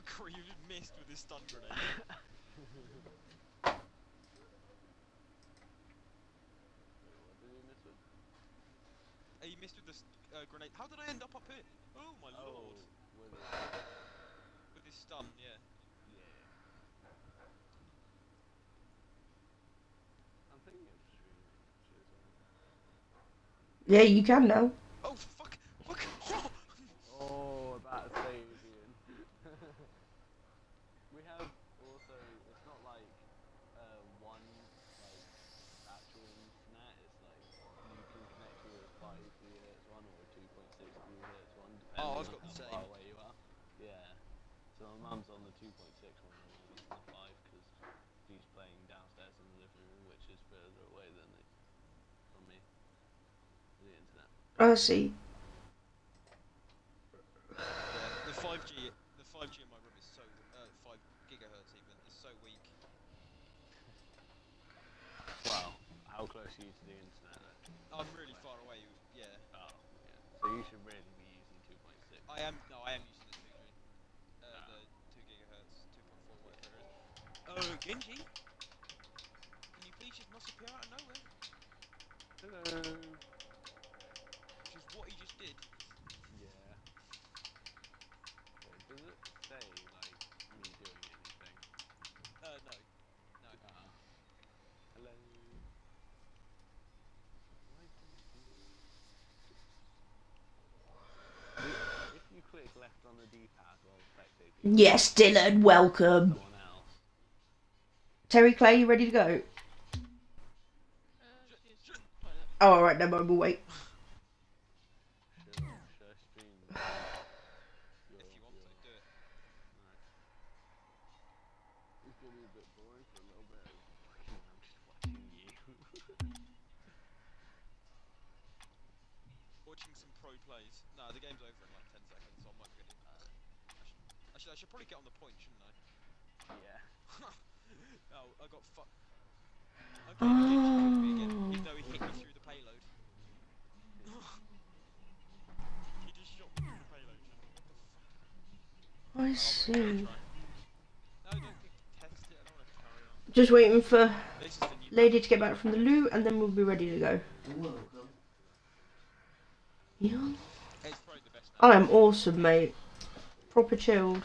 McCree missed with his stun grenade. What he miss with? He missed with the uh, grenade. How did I end up up here? Oh my Oh, lord. with. With his stun, yeah. Yeah. I'm thinking of streaming actually as well. Yeah, you can now. Oh fuck! Fuck! Oh, about to say Ian. we have also, it's not like uh, one like actual internet, it's like you can connect to a 5 GHz one or a 2.6 GHz one depending Oh, I've on got the how same. far away you are. Yeah. So my mum's on the 2.6 one I'm on the 5 because he's playing downstairs in the living room which is further away than the, from me. The internet. Oh, I see. Yeah, the 5G, the 5G in my room is so, uh, 5 gigahertz even, is so weak. Wow. How close are you to the internet then? I'm really far away, yeah. Oh, yeah. So you should really be using 2.6. I am, no, I am using the 2G. Uh, Ah. the 2 gigahertz, 2.4, whatever it is. Oh, Can you please just not appear out of nowhere? Hello. Which is what he just did. Yeah. Wait, does it say like me doing anything? Uh, no. No. Uh, hello. Why didn't you- Do- If you click left on the D-pad while spectating, Yes, Dylan, welcome. Someone else. Terry Clay, you ready to go? Oh, alright, then we'll wait. Should, should I stream? your- If you want your- to, do it. Alright. It's gonna be a bit boring for a little bit. I'm just watching some pro plays. No, the game's over in like 10 seconds, I'm not gonna. I should, actually, I should probably get on the point, shouldn't I? yeah. oh, I got fucked. Okay, he me again, Oh. even though he hit me through the payload. he just shot me through the payload. What the fuck? I Oh, see. I'm gonna try. No, don't test it. I don't want to carry on. Just waiting for This is the new. lady to get back from the loo, and then we'll be ready to go. Yeah. It's probably the best. I am awesome, mate. Proper chilled.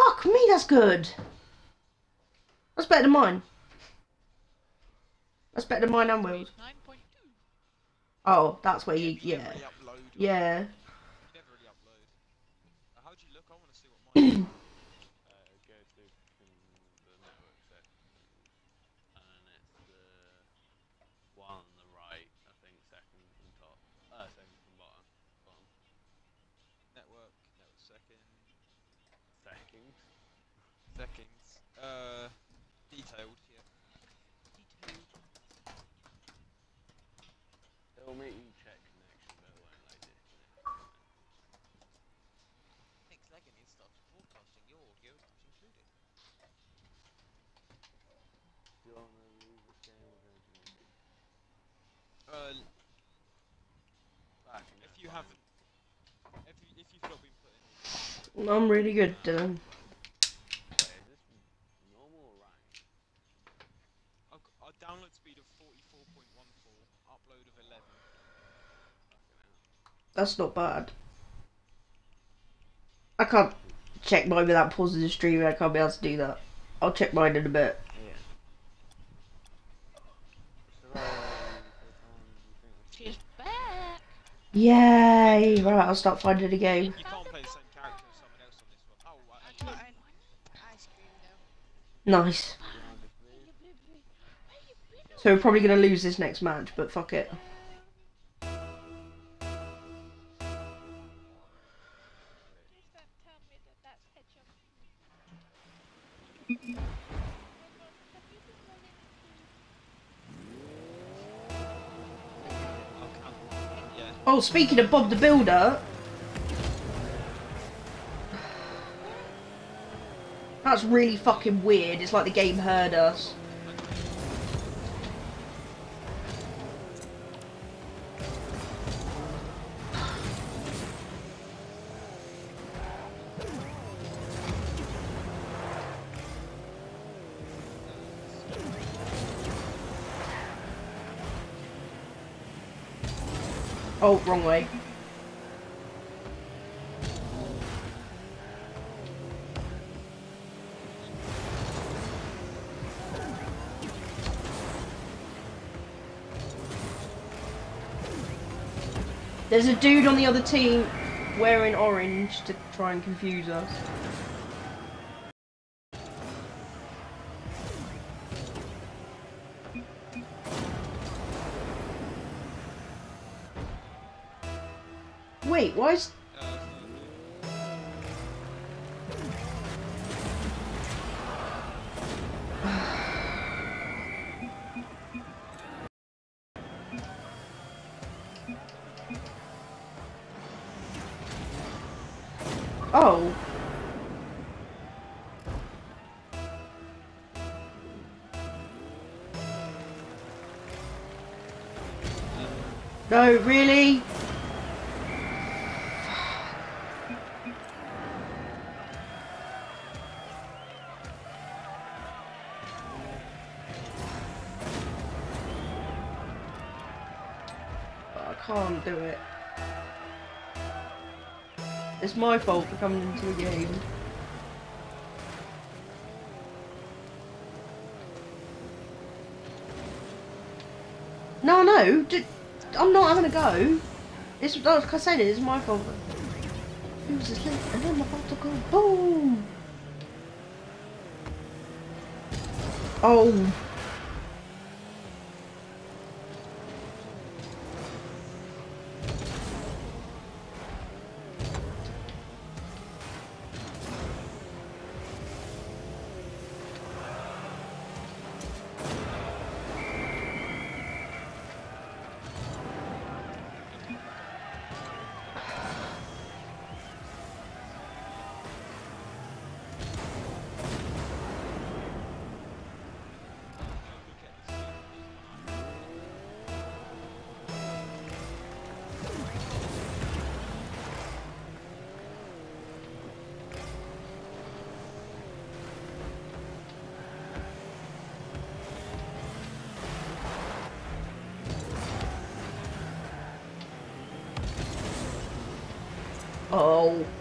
Fuck me, that's good. That's better than mine. That's better than mine and Will's. Oh, that's where you, yeah. really. Yeah. You never really upload. How'd you look? I want to see what mine. Uh, go to con- the network settings, and it's the one on the right, I think, second from top. Uh, second from bottom. Bottom. network. Network second. Seconds. Seconds. Uh, detailed. Yeah. Detailed. It'll make you check connection, but it won't like disconnect. Next lagging is starts broadcasting your audio is included. Do you want to leave this game or go to the game? Uh, Back if you haven't, if you if you've not been put in. I'm really good, Dylan. Wait, is this normal or rank? I've got a download speed of 44.14, upload of 11. That's not bad. I can't check mine without pausing the stream. I can't be able to do that. I'll check mine in a bit. Yeah. Should I click on, you think I should- She's back. Yay! Right, I'll start finding a game. You can't play the same character as someone else on this one. Oh, I, I, actually, I, I screamed though. Nice. Do you want to just leave? So we're probably gonna lose this next match, but fuck it. Speaking of Bob the Builder. That's really fucking weird. It's like the game heard us. Oh, wrong way. There's a dude on the other team wearing orange to try and confuse us. Wait, why is Oh. No, really? Do it. It's my fault for coming into the game. No, no, I'm not having a go. It's like I said, it's my fault. He was asleep, and then I'm about to go boom. Oh. Oh.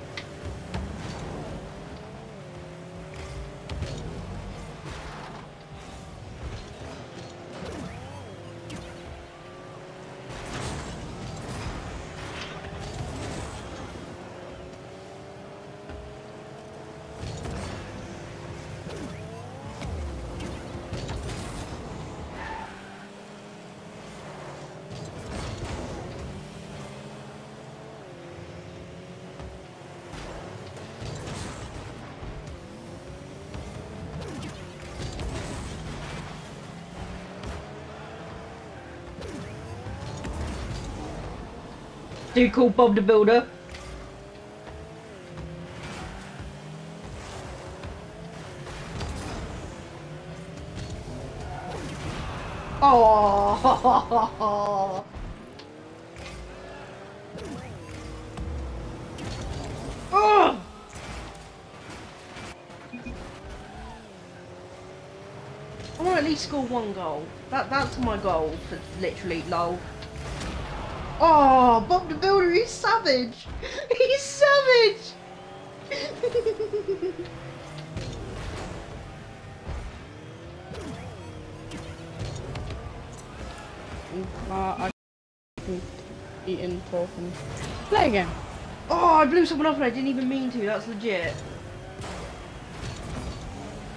Dude called Bob the Builder. Oh. Oh. I want to at least score one goal. That that's my goal for literally lol. Oh, Bob the Builder, he's savage! He's savage! Uh, I eating, talking. Play again. oh, I blew someone up and I didn't even mean to. That's legit.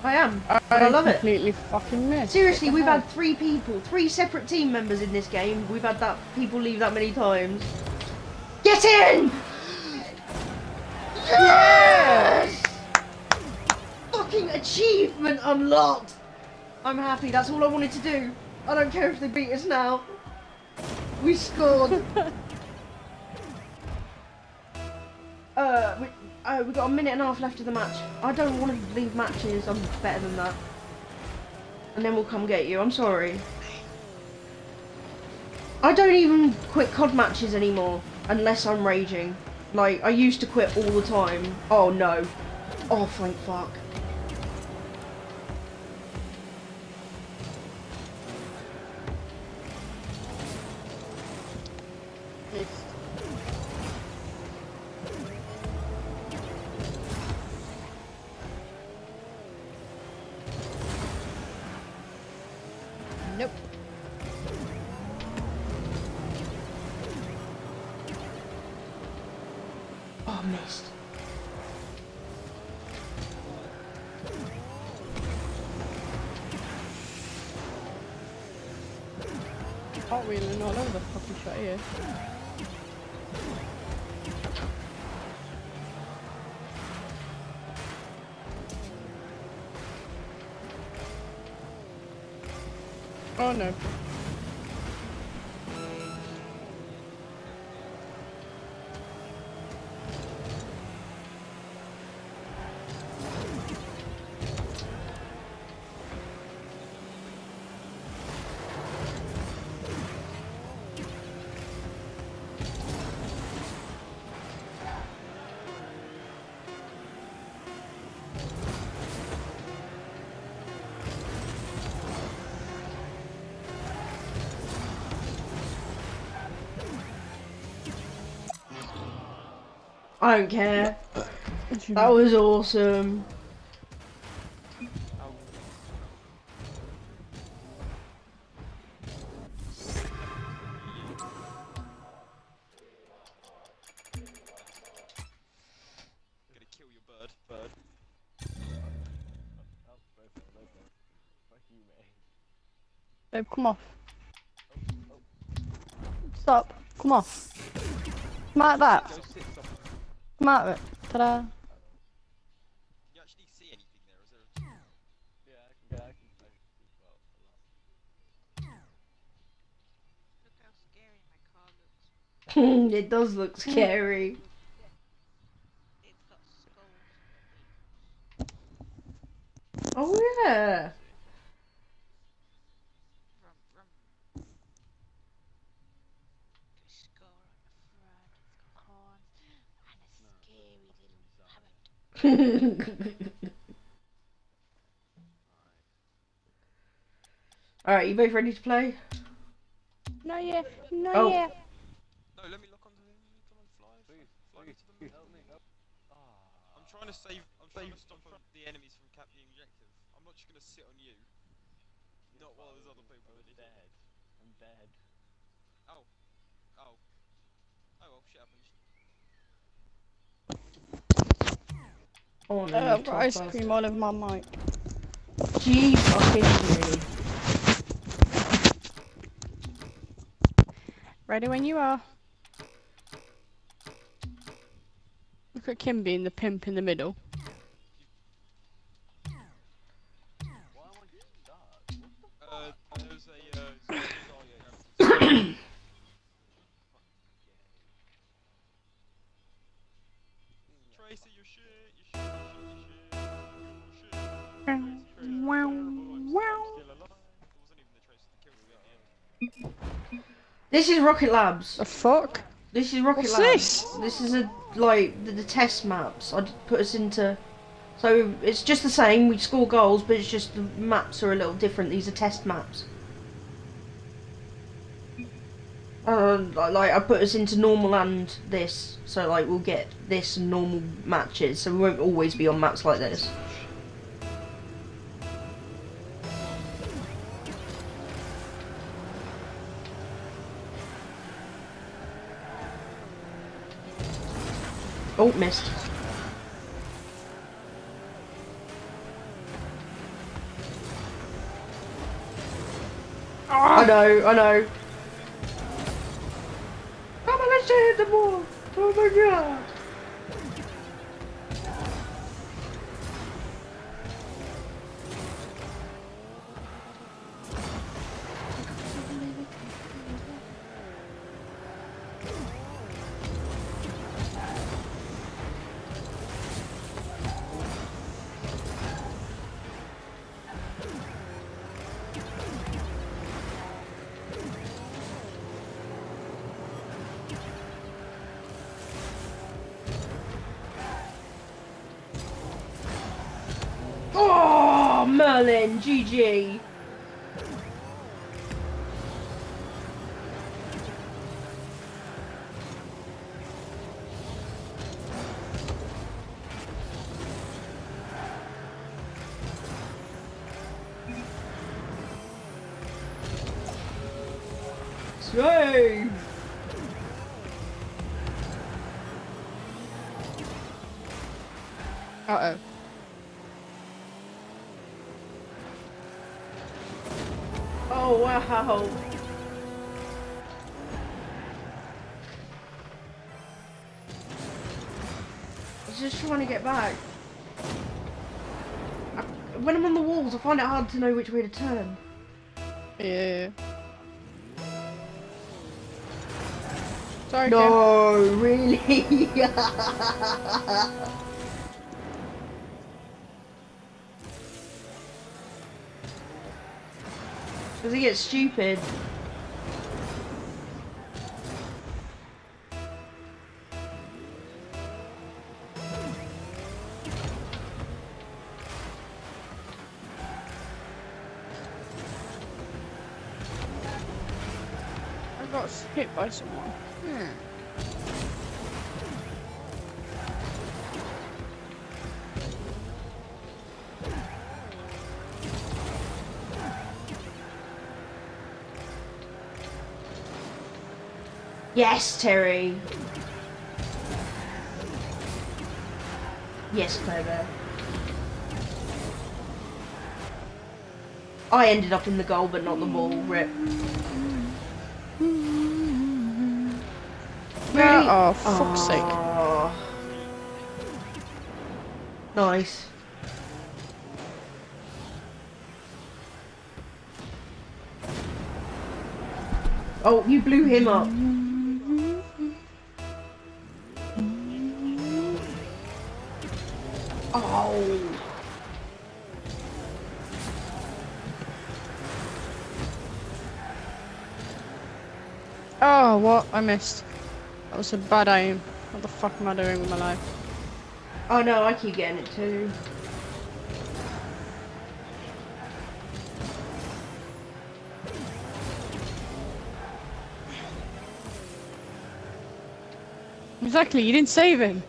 I am. I, I love it. completely fucking missed. Seriously, we've hell? had three people, three separate team members in this game. We've had that people leave that many times. Get in! Yes! Fucking achievement unlocked! I'm happy, that's all I wanted to do. I don't care if they beat us now. We scored. uh, we, uh, we've got a minute and a half left of the match. I don't want to leave matches, I'm better than that. And then we'll come get you, I'm sorry. I don't even quit COD matches anymore, unless I'm raging. Like, I used to quit all the time. Oh no. Oh, thank fuck. I don't care. That was awesome. Gonna kill your bird, bird. No fair, no fair. Fuck you, mate. Babe, come off. Stop. Come off. Come of that. Go sit somewhere. Come out of it. Ta-da. Can you actually see anything there? Is there a... Yeah, I can, yeah, I can play as well. Look how scary my car looks. it does look scary. It's got skulls. Oh yeah. Rum, rum. Got a scar on the front. It's got horns and a scary little rabbit. Alright, you both ready to play? No, yeah. No, Oh. yeah. No, let me lock onto him. Come on, fly. Please, Fly to the moon. help me, help. Ah. I'm trying to save. I'm trying to stop the enemies from capturing objective. I'm not just gonna sit on you. Not while there's other people I'm that need it. dead. I'm dead. Oh. Oh. Oh well, shit happens. Oh, no, Uh, I've got ice cream all over my mic. Gee, fucking. Ready when you are. Look at Kim being the pimp in the middle. The end. This is Rocket Labs. The fuck? This is Rocket What's Labs. this? This is a like the, the test maps. I put us into. So it's just the same. We score goals, but it's just the maps are a little different. These are test maps. Uh, like I put us into normal and this, so like we'll get this normal matches. So we won't always be on maps like this. Oh, missed. I know, I know. On, let's hit the ball. Oh my god. GG. Save! Uh oh. Oh wow! I just trying to get back. I, when I'm on the walls, I find it hard to know which way to turn. Yeah. Sorry, Kim. No, really? Does it get stupid? I got hit by someone. Hmm. Yes, Terry. Yes, Clover. I ended up in the goal, but not the ball. Rip. Really? Oh, fuck's sake. Nice. Oh, you blew him up. Oh, what? I missed. That was a bad aim. What the fuck am I doing with my life? Oh no, I keep getting it too. Exactly, you didn't save him.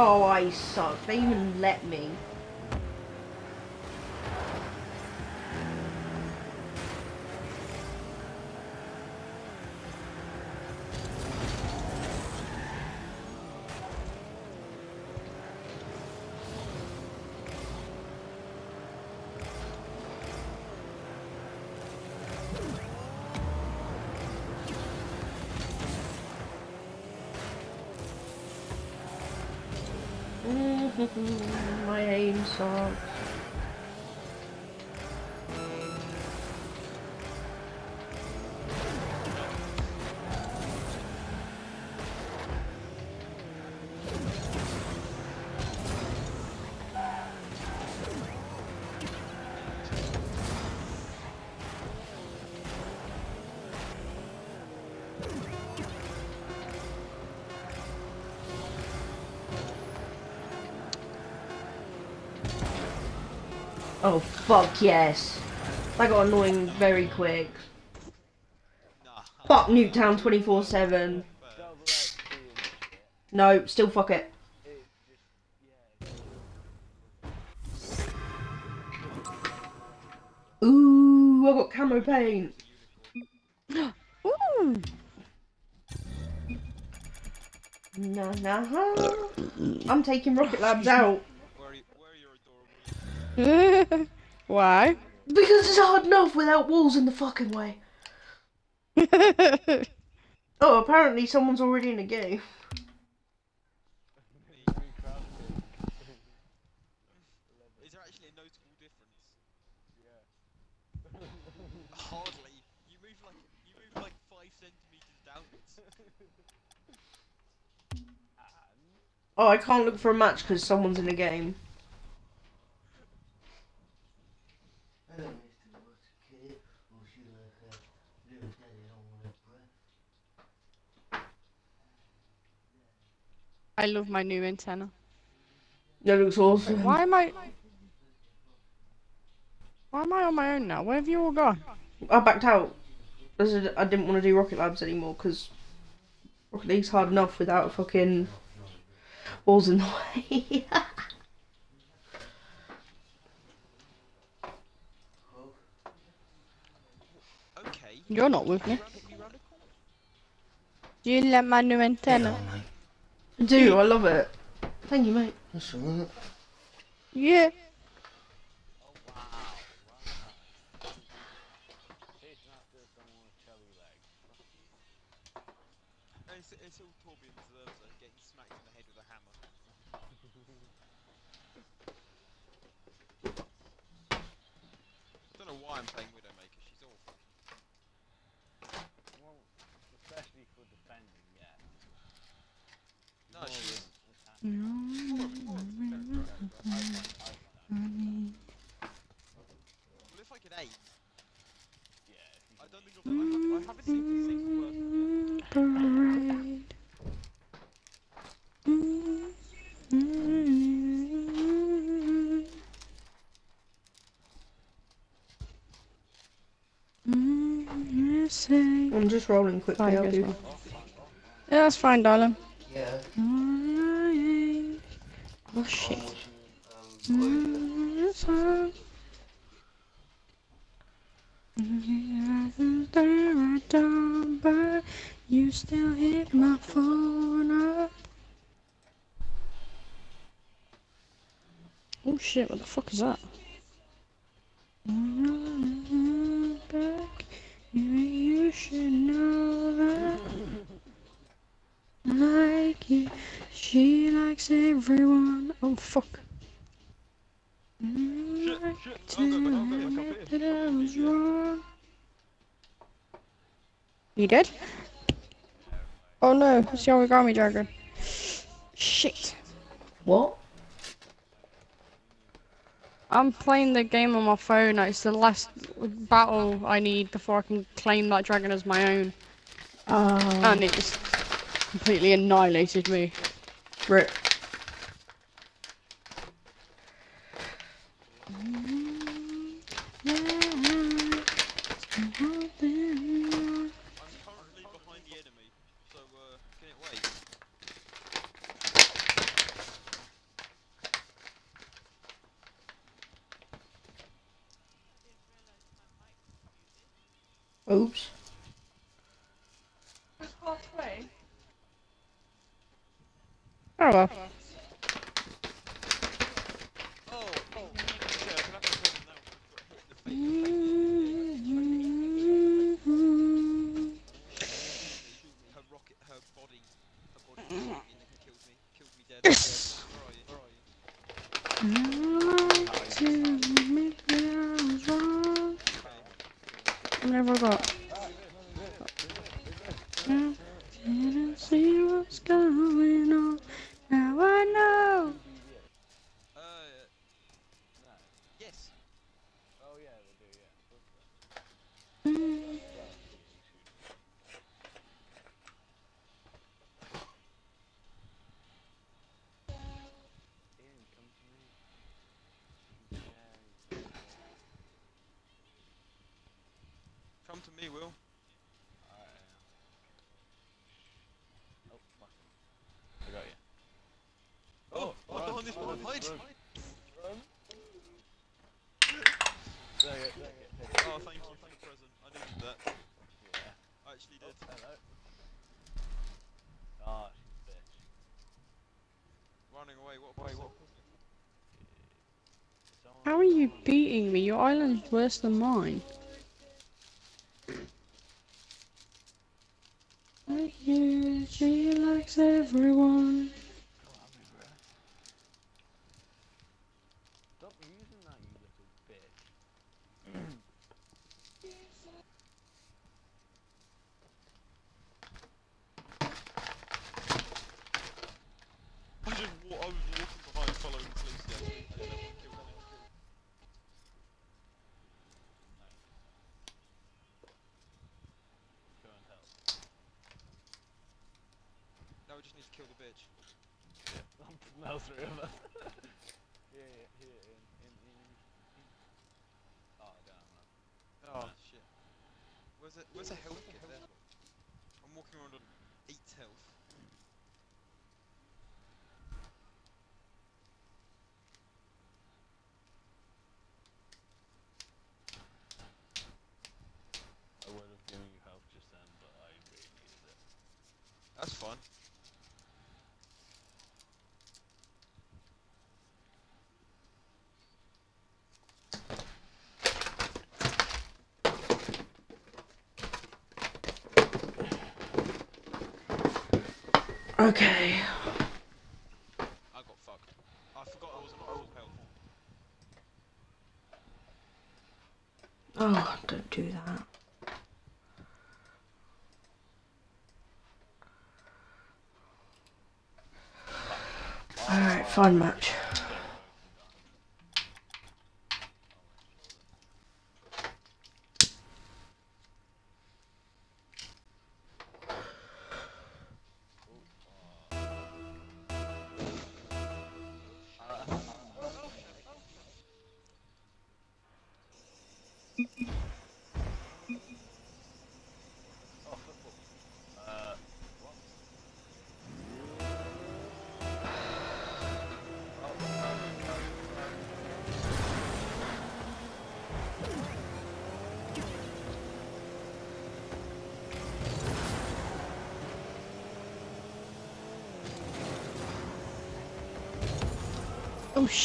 Oh, I suck. They even let me. Aim sucks. Oh fuck yes. That got annoying very quick. Fuck Nuketown 24 7. Double XP and shit. No, still fuck it. It just, yeah. Ooh, I got camo paint. Ooh. Nah, nah. I'm taking Rocket Labs out. Why? Because it's hard enough without walls in the fucking way. Oh, apparently someone's already in a game. Is there actually a notable difference? Hardly. You move like you move like five centimeters downwards. Oh, I can't look for a match because someone's in a game. I love my new antenna. That looks awesome. Why am I? Why am I on my own now? Where have you all gone? I backed out. I didn't want to do Rocket Labs anymore because Rocket League's hard enough without fucking walls in the way. Okay. You're not with me. Round, we round a. Do you like my new antenna? I do, I love it. Thank you, mate. That's alright. Yeah. Oh wow, wow. Chasing after someone with chubby legs. Fuck you. It's, it's all Torbjorn deserves it, getting smacked in the head with a hammer. don't know why I'm playing Widowmaker, she's awful. Well, especially for defending, yeah. No, More she's than attacking. more of a- more of a character. I find, I find that. Well, if I could aim, Yeah, if you I can don't think I've, I, have, I haven't seen a single person yet. Parade. Yeah, I'm just rolling quickly. I'll Fine, do. guess that's fine, darling. Yeah. Mm. Oh shit. You still hit my phone up. Oh shit, what the fuck is that? Back, you should know that. Like you, she likes everyone. Oh fuck. Shit, shit, I'll go back, I'll go back up That here. I was wrong. You dead? Oh no, it's the origami dragon. Shit. What? I'm playing the game on my phone. It's the last battle I need before I can claim that dragon as my own. Uh, And it just completely annihilated me. Rip. yeah, they do, yeah. Come to me, Will. Beating me? Your island's worse than mine. Like you, she likes everyone. Come on, bro. Stop using that, you little bitch. I just wa- I was walking behind following the police yeah. I didn't know what killed anyone. Go and help. Now we just need to kill the bitch. No, three of us. here, here, here, in, in, in, in. Oh, damn, man. Oh ah. shit. Where's it? Where's the health kit there? I'm walking around on eight health. I would have given you help just then, but I really needed it. That's fun. Okay. I got fucked. I forgot I health. Oh, don't do that. Alright, fun match.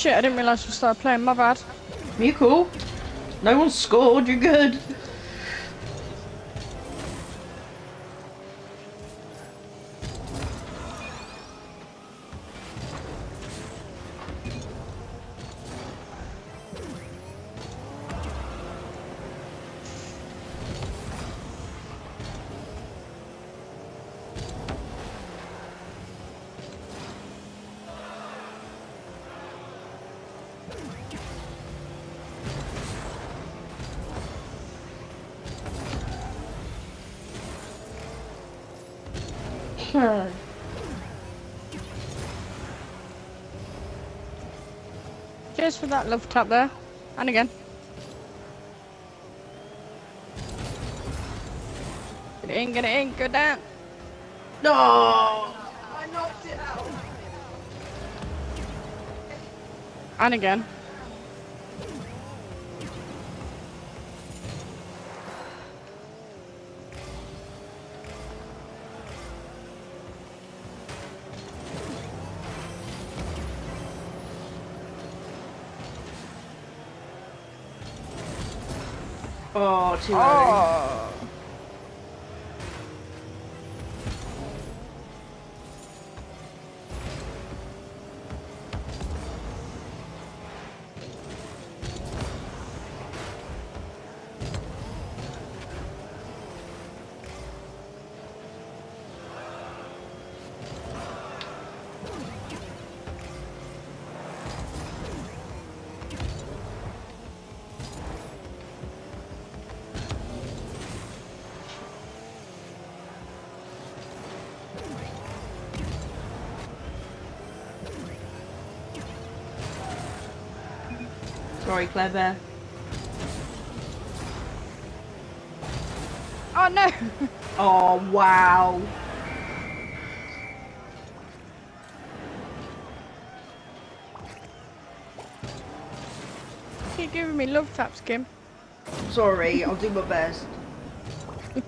Shit, I didn't realise we started playing, my bad. You cool? No one scored, you're good. Cheers for that love tap there. And again. Get it in, get it in, go down. No! I knocked it out. And again. Early. Oh. Claire Bear. Oh no! Oh wow. Keep giving me love taps, Kim. Sorry, I'll do my best.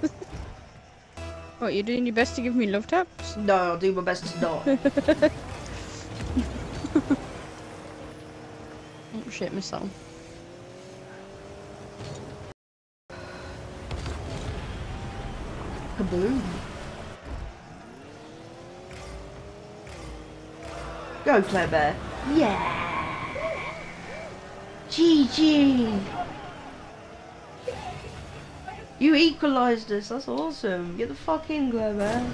What, you're doing your best to give me love taps? No, I'll do my best to not. Oh shit, missile. Go, Claire Bear. Yeah. GG. You equalised us. That's awesome. Get the fuck in, Claire Bear.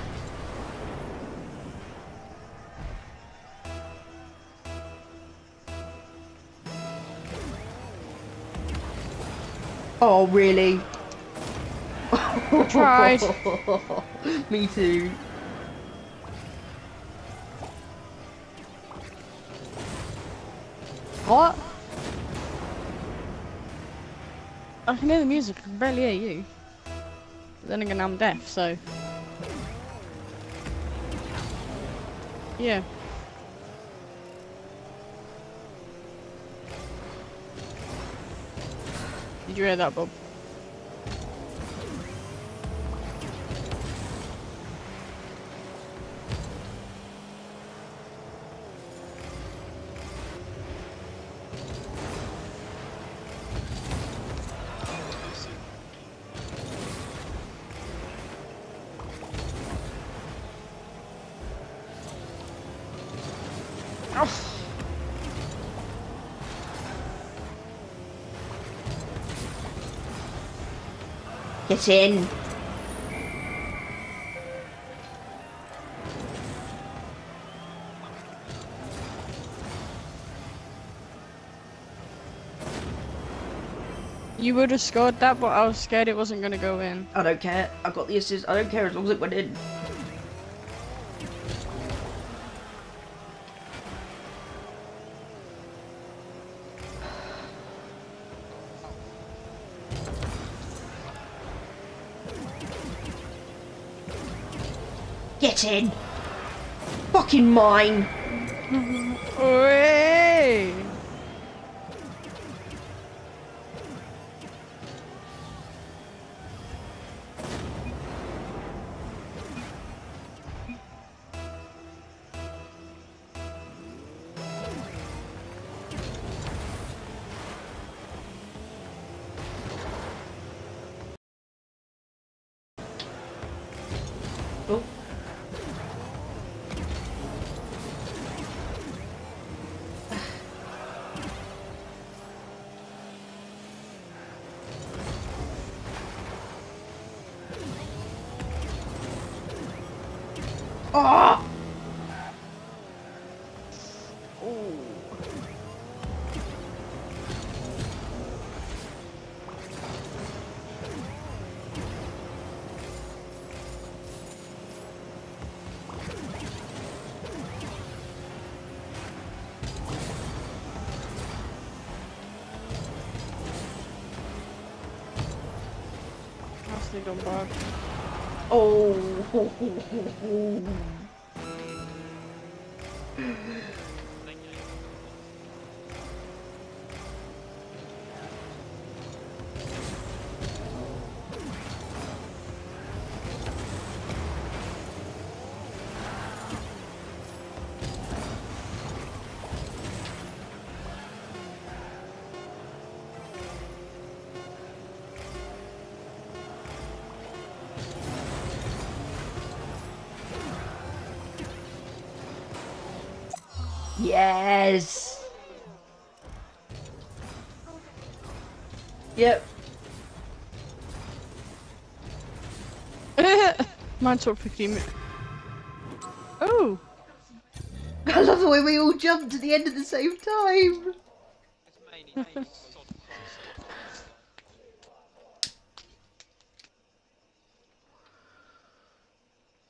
Oh, really? Tried. Me too. What? I can hear the music, I can barely hear you. But then again, I'm deaf, so. Yeah. Did you hear that, Bob? Get in. You would have scored that, but I was scared it wasn't gonna go in. I don't care. I got the assist. I don't care as long as it went in. Get in. Fucking mine. Done, Bob. Oh! Yep. Mine took 15 minutes. Oh! I love the way we all jumped at the end at the same time. It's mainly me. sod sauce.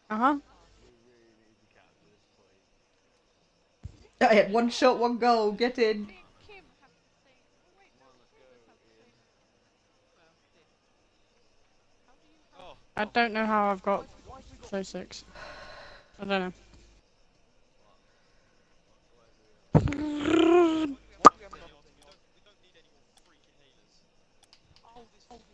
Uh huh. I had one shot, one goal. Get in. Me and Kim haven't seen. Oh, wait, no, Kim has haven't seen. Oh, I don't know how I've got so six. I don't know. We don't, we don't need any more freaking healers. Oh, this fucking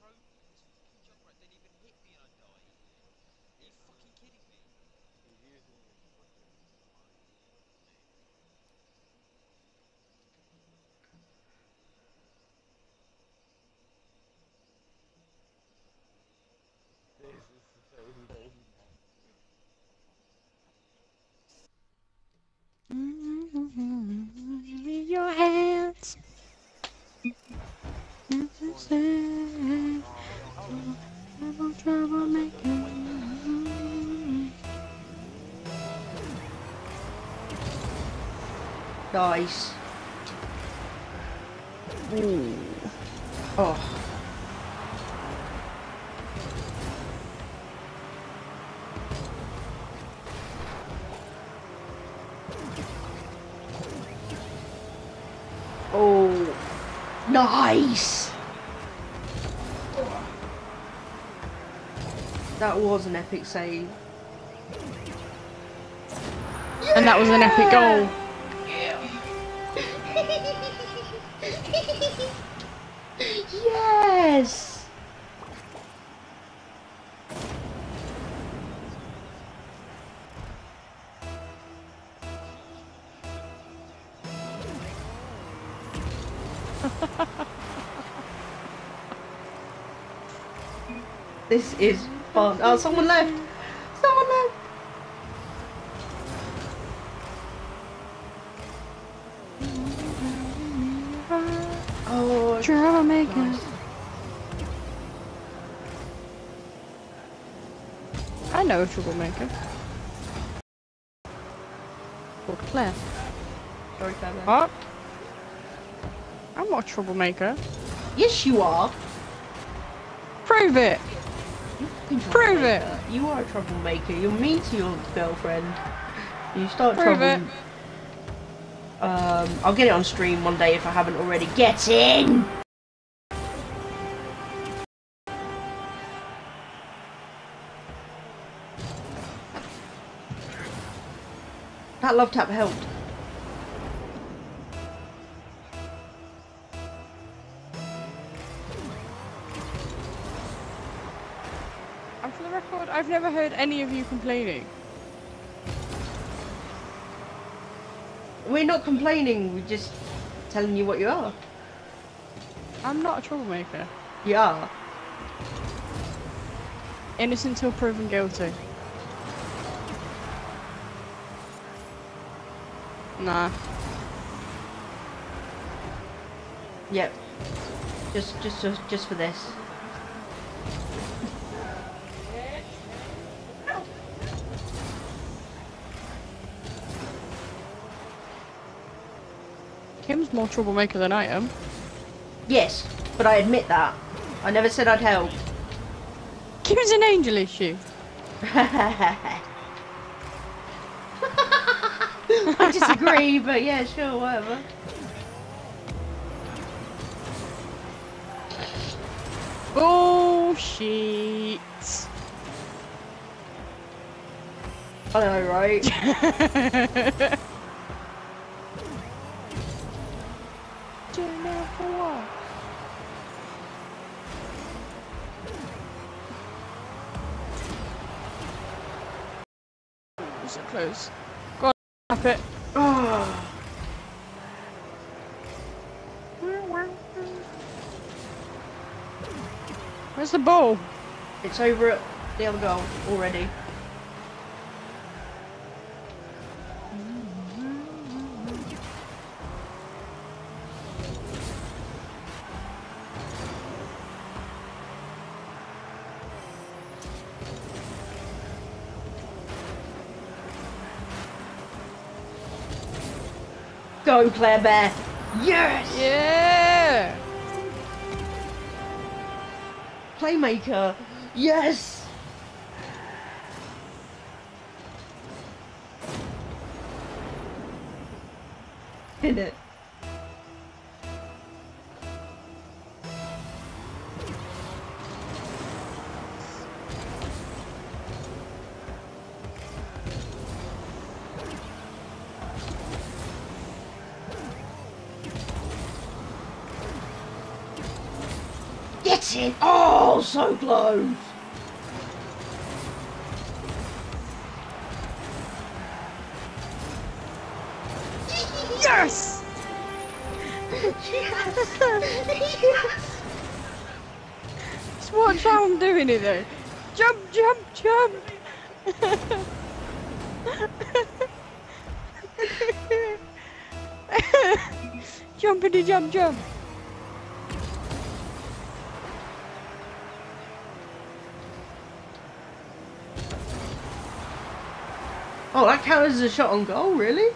pro, this fucking Junkrat didn't even hit me and I died. Are you fucking kidding me? Your hands. Nice. Ooh. Oh. Oh. Nice. That was an epic save. And that was an epic goal. yes. this is fun. Oh, someone left. Someone left. Oh, Troublemaker. I know a troublemaker. Called Claire. Sorry, Clever. What? I'm not a troublemaker. Yes, you are. Prove it! You fucking Prove it. You are a troublemaker. You're mean to your girlfriend. You start Prove trouble. Um, I'll get it on stream one day if I haven't already. Get in. That love tap helped. Never heard any of you complaining. We're not complaining. We're just telling you what you are. I'm not a troublemaker. You are. Innocent till proven guilty. Nah. Yep. Just, just, just, just for this. Kim's more troublemaker than I am. Yes, but I admit that. I never said I'd help. Kim's an angel issue. I disagree, but yeah, sure, whatever. Oh, Bullshit. I know, right? close? Go on, tap it. Oh, Where's the ball? it's over at the other goal already. Go, Claire Bear! Yes! Yeah! Playmaker! Yes! Hit it. Close! Yes! yes! yes! Watch how I'm doing it though. Jump, jump, jump! Jumpity jump jump. Oh, that counts as a shot on goal, really?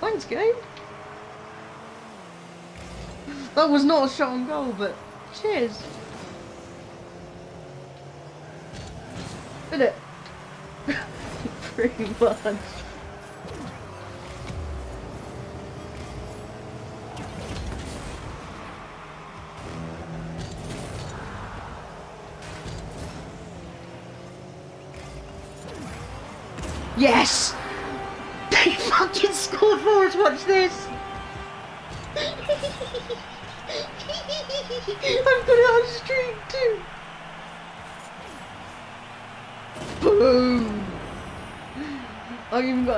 Thanks, game. That was not a shot on goal, but cheers. Did it? Pretty much.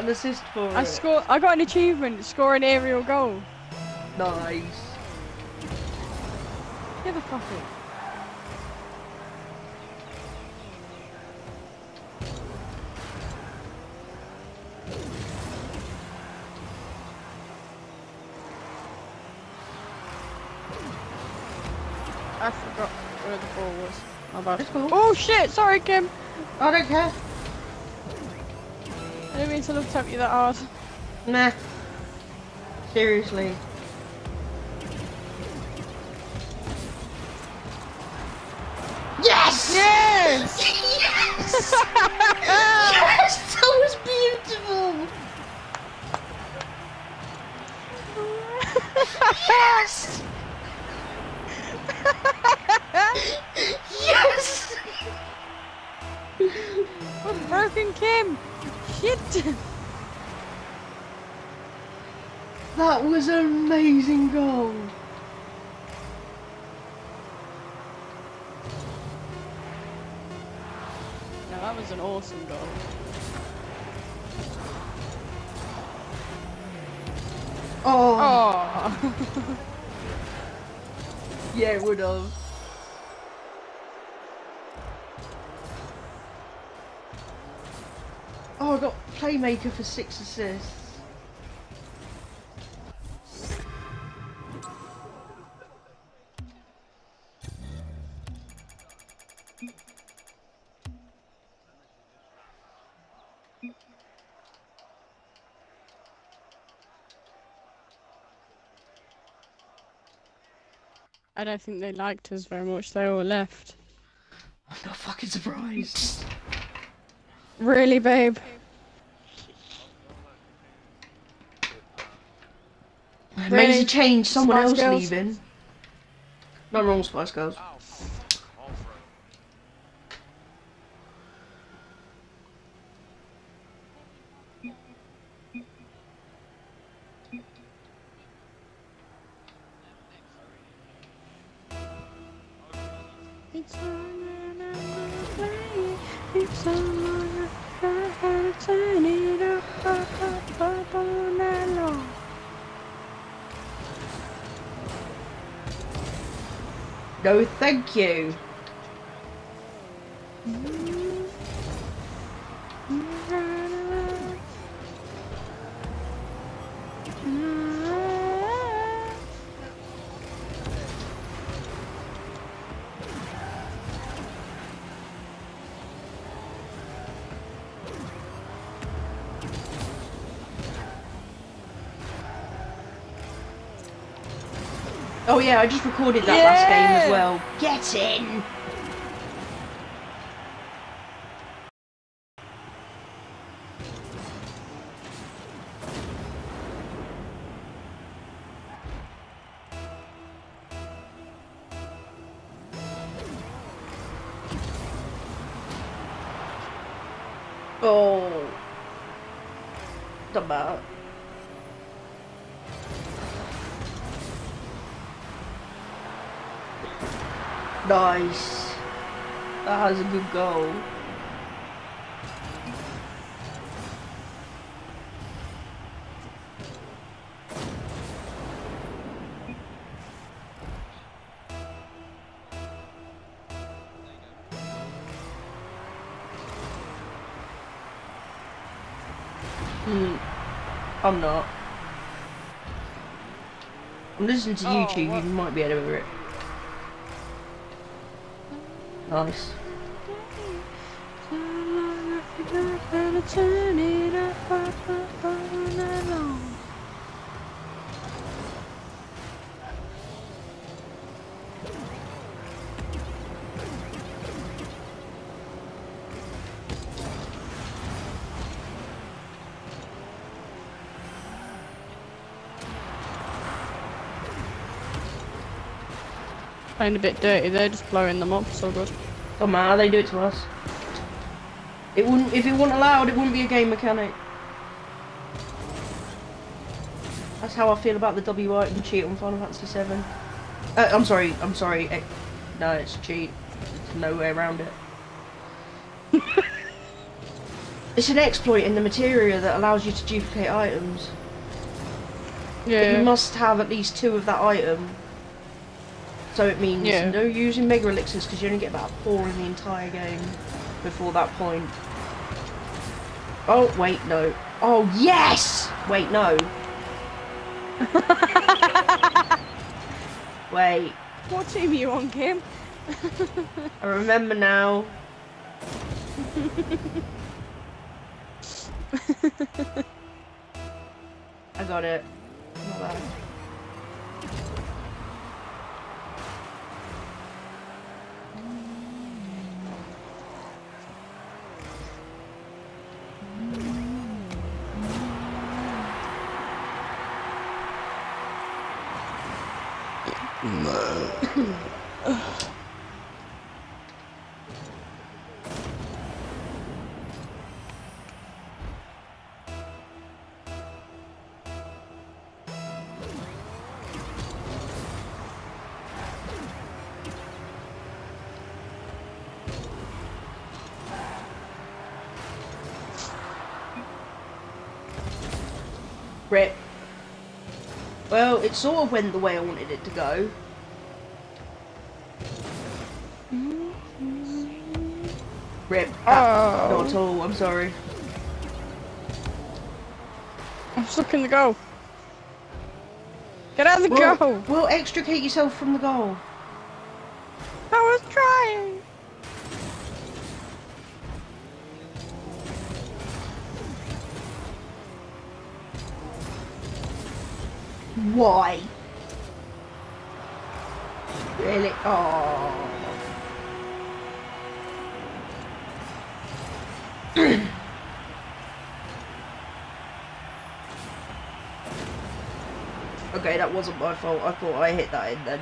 An assist for I it. score. I got an achievement. Score an aerial goal. Nice. Get the fuck in. I forgot where the ball was. My bad. It's cool. Oh shit! Sorry, Kim. I don't care. I to look at you that hard. Nah. Seriously. Yes! Yes! Yes! yes! That was beautiful! Yes! yes! Broken Kim. Shit. That was an amazing goal. Now that was an awesome goal. Oh, Oh. yeah, it would have. Oh, I got playmaker for six assists. I don't think they liked us very much. They all left. I'm not fucking surprised. Really, babe? Really? Makes a change. Someone Spice else Girls? leaving. Not wrong, Spice Girls. Oh, No, thank you. Yeah, I just recorded that last game as well. Get in! You go. Hmm. I'm not. I'm listening to Oh, YouTube, what? you might be able to hear it. Nice. Turn it up, up, up, all night long. Playing a bit dirty, they're just blowing them up, so good. Don't matter, they do it to us. It wouldn't, if it wasn't allowed, it wouldn't be a game mechanic. That's how I feel about the W item cheat on Final Fantasy 7. Uh, I'm sorry, I'm sorry. No, it's a cheat. There's no way around it. it's an exploit in the materia that allows you to duplicate items. Yeah. But you must have at least two of that item. So it means Yeah. no using mega elixirs because you only get about four in the entire game before that point. Oh, wait, no. Oh, yes! Wait, no. wait, What team are you on, Kim? I remember now. I got it. It sort of went the way I wanted it to go. Rip. Ah, Oh. Not at all, I'm sorry. I'm stuck in the goal. Get out of the Well, goal! well, extricate yourself from the goal. Why? Really? Oh. okay, that wasn't my fault. I thought I hit that in then.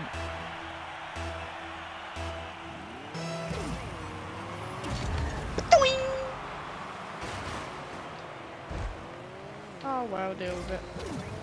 Oh well, deal with it.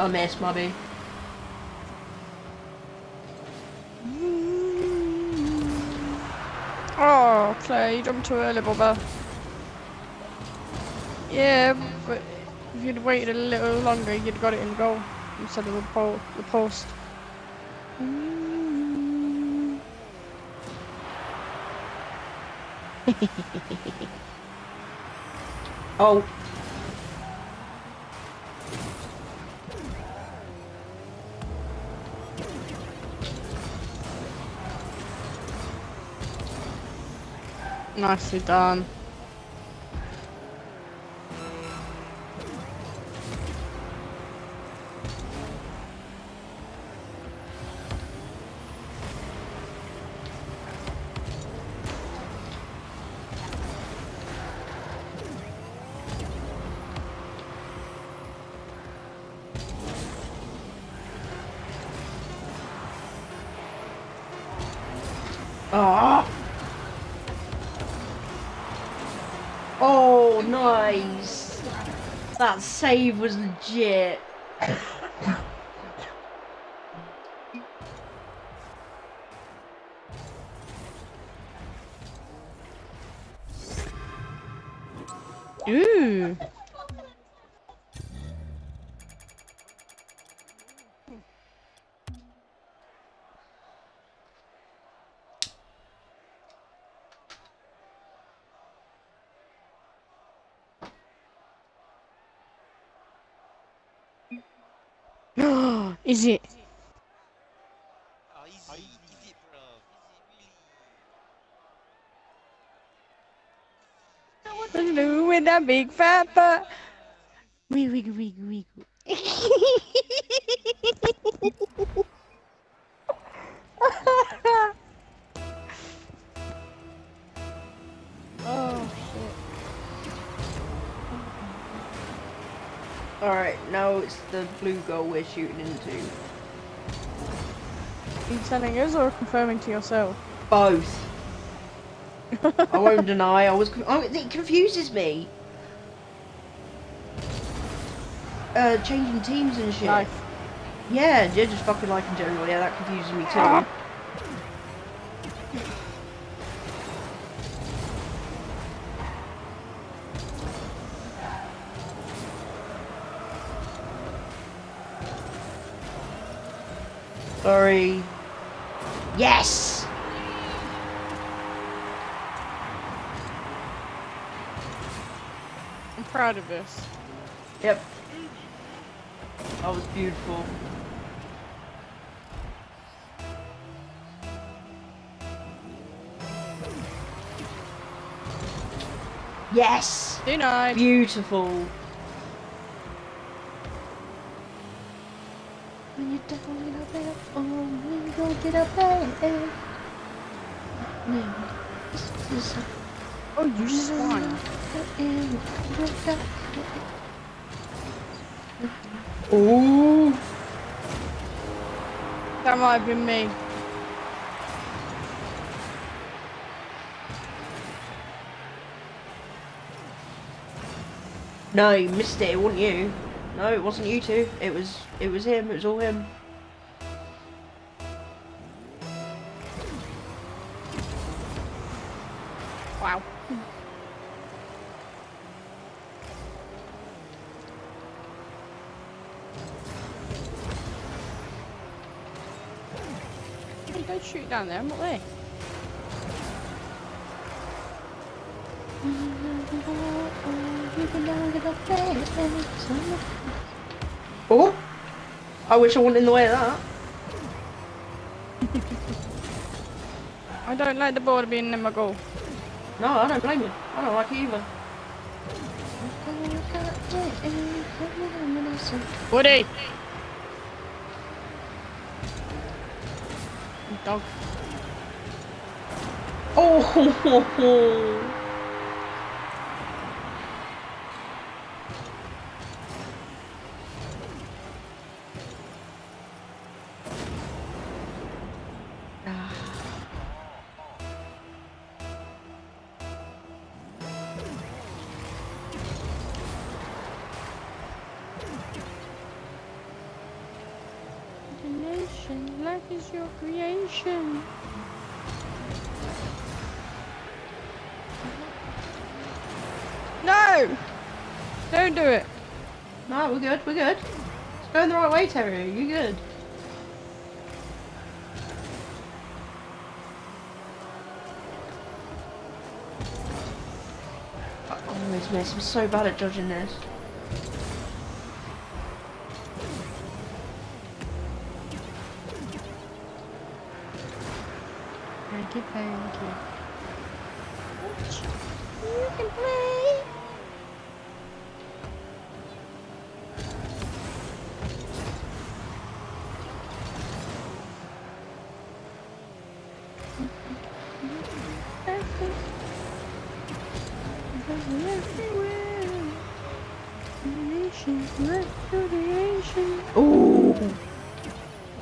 I missed, Mubby. Oh, Claire, you jumped too early, Bubba. Yeah, but if you'd waited a little longer, you'd got it in goal instead of the, po- the post. Oh. Nice done. That save was legit. Is it? Oh, easy. Easy, bro. Easy, really. Blue with a big fat butt. Wiggle, wiggle, wiggle. Alright, now it's the blue goal we're shooting into. Are you telling us or confirming to yourself? Both. I won't deny, I was. Oh, it confuses me. Uh, changing teams and shit. Life. Yeah, yeah, just fucking like in general. Yeah, that confuses me too. Sorry. Yes! I'm proud of this. Yep. That was beautiful. Yes! Denied. Beautiful. When you're down a bed, oh, you go get up there. Oh, you swine. Ooh. That might have been me. No, you missed it. It wasn't you. No, it wasn't you two. It was. It was him. It was all him. Down there. Oh. I wish I wasn't in the way of that. I don't like the border being in my goal. No, I don't blame you. I don't like it either. Woody! Dog. Oh. Nation, oh, oh. Terry. You're good. I always miss. I'm so bad at judging this.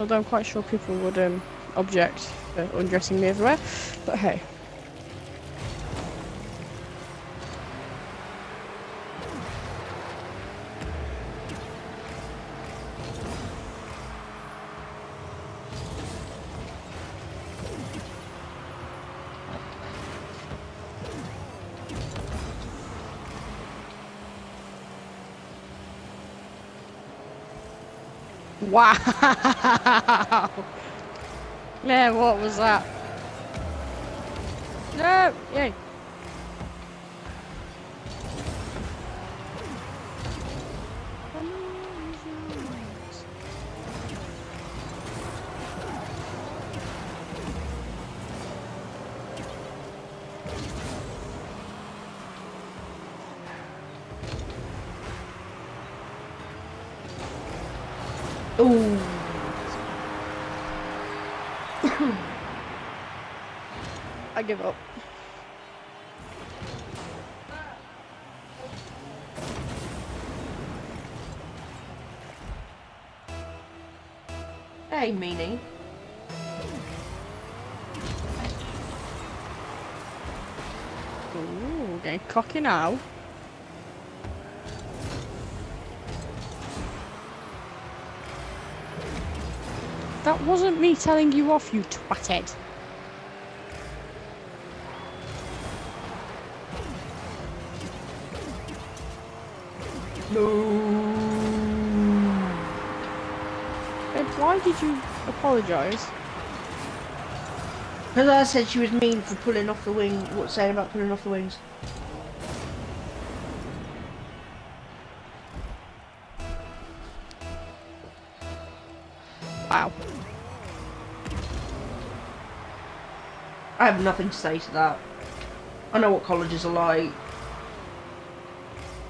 Although I'm quite sure people would um object to undressing me everywhere. But hey. Wow! Yeah, what was that? No! Yay! Give up. Hey, meanie. Ooh, getting cocky now. That wasn't me telling you off, you twatted. No. Babe, why did you apologise? Because I said she was mean for pulling off the wing. What's saying about pulling off the wings? Wow. I have nothing to say to that. I know what colleges are like.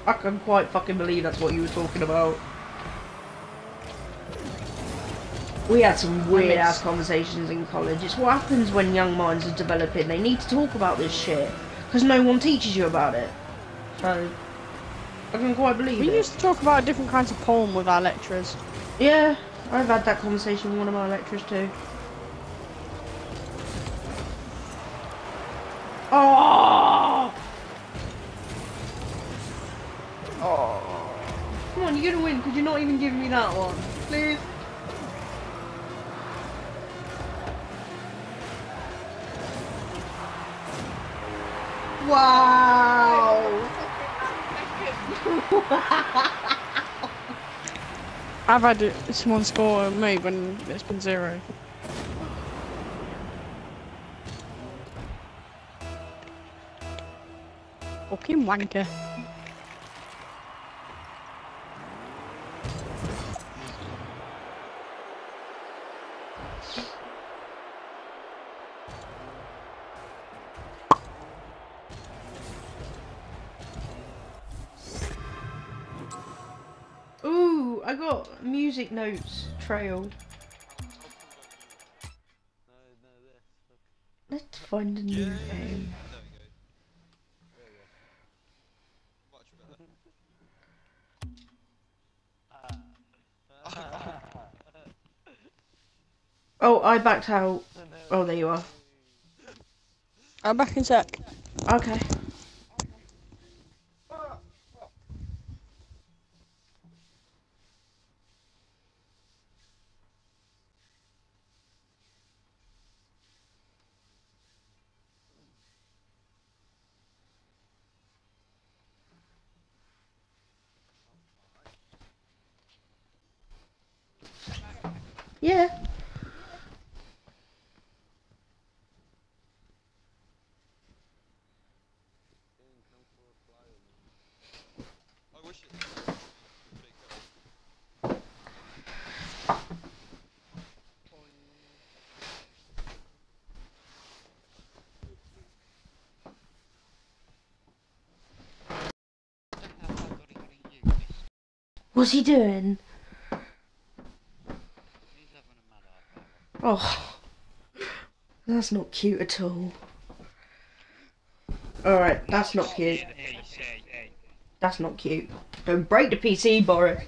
I can quite fucking believe that's what you were talking about. We had some weird ass conversations in college. It's what happens when young minds are developing. They need to talk about this shit. Because no one teaches you about it. So, I can quite believe We it. used to talk about different kinds of poem with our lecturers. Yeah, I've had that conversation with one of my lecturers too. Oh! Oh! Come on, you're gonna win because you're not even giving me that one. Please. Wow! I've had someone score me when it's been zero. Fucking wanker. Music notes trail. No, no, this. Look. Let's find a new Yeah. game. There we go. Much better. Oh, I backed out. Oh, there you are. I'm back in sec. Okay. Yeah. What's he doing? Oh, that's not cute at all. Alright, that's not cute. That's not cute. Don't break the PC, Boris.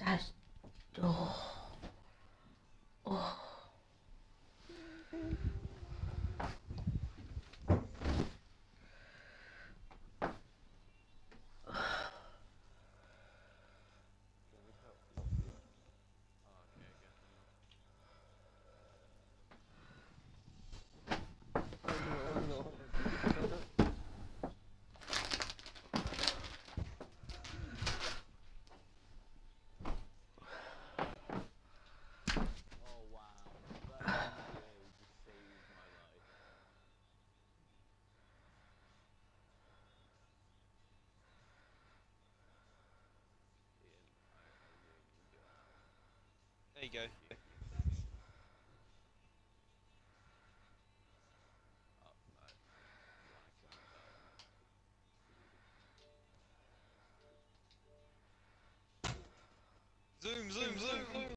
As- oh. Oh. Oh wow, that video just saved my life. Ian, I, I really need your help. There you go. Oh, I, wanna kill myself. Zoom, zoom, zoom, zoom.